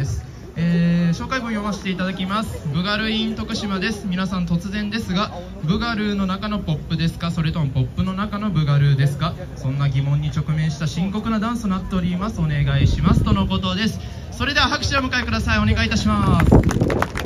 です、えー、紹介文読ませていただきます。ブガルイン徳島です。皆さん突然ですがブガルーの中のポップですか？それともポップの中のブガルーですか？そんな疑問に直面した深刻なダンスとなっております。お願いします。とのことです。それでは拍手を迎えください。お願いいたします。